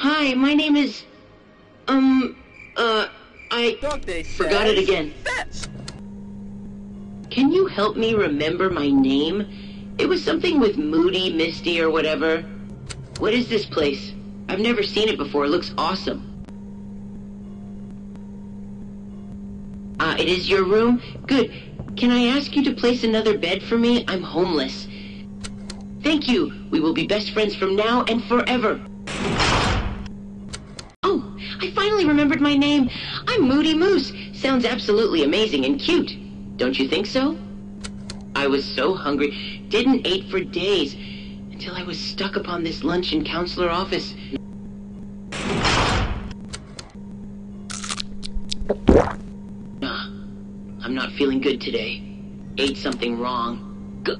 Hi, my name is. Um. Uh. I. Forgot it again. Can you help me remember my name? It was something with Moody, Misty, or whatever. What is this place? I've never seen it before. It looks awesome. Ah, it is your room? Good. Can I ask you to place another bed for me? I'm homeless. Thank you. We will be best friends from now and forever. I finally remembered my name. I'm Moody Moose. Sounds absolutely amazing and cute. Don't you think so? I was so hungry, didn't eat for days, until I was stuck upon this lunch in counselor office. Ah, I'm not feeling good today. Ate something wrong. Go-